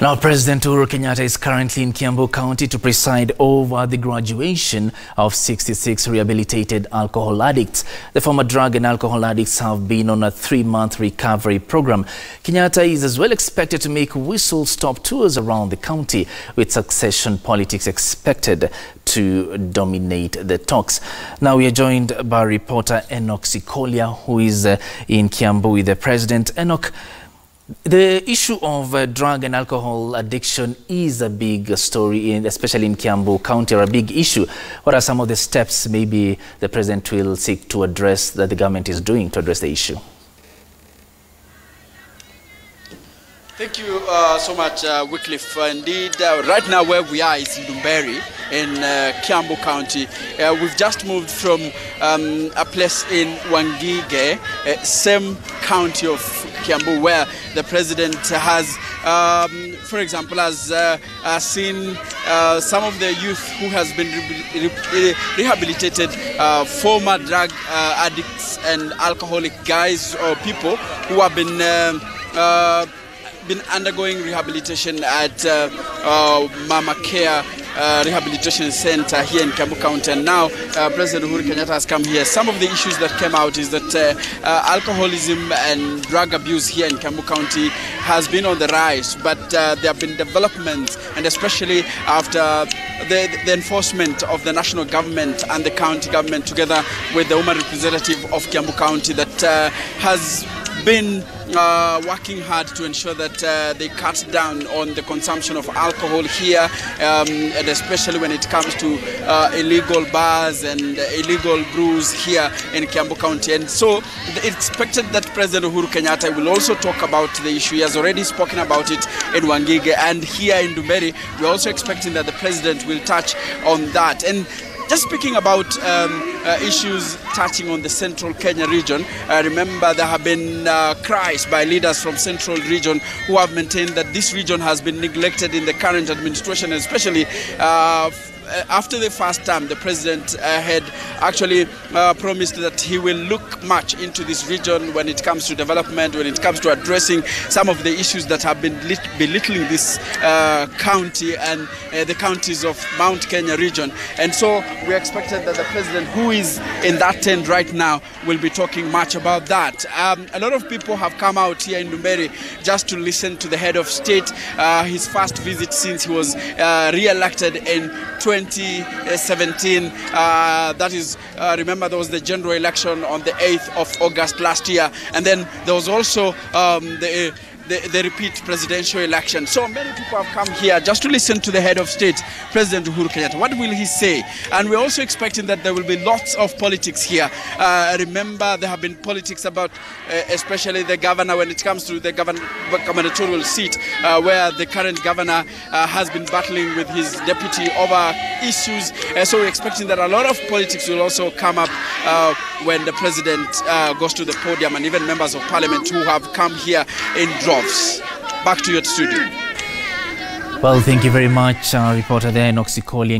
Now, President Uhuru Kenyatta is currently in Kiambu County to preside over the graduation of 66 rehabilitated alcohol addicts. The former drug and alcohol addicts have been on a three-month recovery program. Kenyatta is as well expected to make whistle-stop tours around the county, with succession politics expected to dominate the talks. Now, we are joined by reporter Enock Sikolia, who is uh, in Kiambu with the president. Enock, the issue of uh, drug and alcohol addiction is a big story, in, especially in Kiambu County, a big issue. What are some of the steps maybe the president will seek to address that the government is doing to address the issue? Thank you uh, so much, uh, Wycliffe. Indeed, uh, right now where we are is in Ndumberi in uh, Kiambu County. Uh, we've just moved from um, a place in Wangige, uh, same county of Kiambu, where the president has, um, for example, has uh, uh, seen uh, some of the youth who has been re re rehabilitated, former drug addicts and alcoholic guys or people who have been um, been undergoing rehabilitation at uh, uh, Mama Care uh, Rehabilitation Center here in Kiambu County. And now uh, President Uhuru Kenyatta has come here. Some of the issues that came out is that uh, uh, alcoholism and drug abuse here in Kiambu County has been on the rise, but there have been developments, and especially after the, the, enforcement of the national government and the county government together with the woman representative of Kiambu County that has been uh, working hard to ensure that uh, they cut down on the consumption of alcohol here, um, and especially when it comes to uh, illegal bars and illegal brews here in Kiambu County. And so it's expected that President Uhuru Kenyatta will also talk about the issue. He has already spoken about it in Wangige and here in Ndumberi. We're also expecting that the president will touch on that. And just speaking about um, uh, issues touching on the central Kenya region, uh, remember there have been uh, cries by leaders from central region who have maintained that this region has been neglected in the current administration, especially uh, after the first term, the president uh, had actually uh, promised that he will look much into this region when it comes to development, when it comes to addressing some of the issues that have been belittling this uh, county and uh, the counties of Mount Kenya region. And so we expected that the president, who is in that tent right now, will be talking much about that. Um, a lot of people have come out here in Ndumberi just to listen to the head of state, uh, his first visit since he was re-elected in 20 2017. Uh, that is, uh, remember, there was the general election on the 8th of August last year. And then there was also um, the the, the, repeat presidential election. So many people have come here just to listen to the head of state, President Uhuru Kenyatta. What will he say? And we're also expecting that there will be lots of politics here. Uh, remember, there have been politics about, uh, especially the governor, when it comes to the gubernatorial seat, uh, where the current governor uh, has been battling with his deputy over issues. Uh, so we're expecting that a lot of politics will also come up uh, when the president goes to the podium, and even members of parliament who have come here in droves. Back to your studio. Well, thank you very much, uh, reporter there, Enock Sikolia.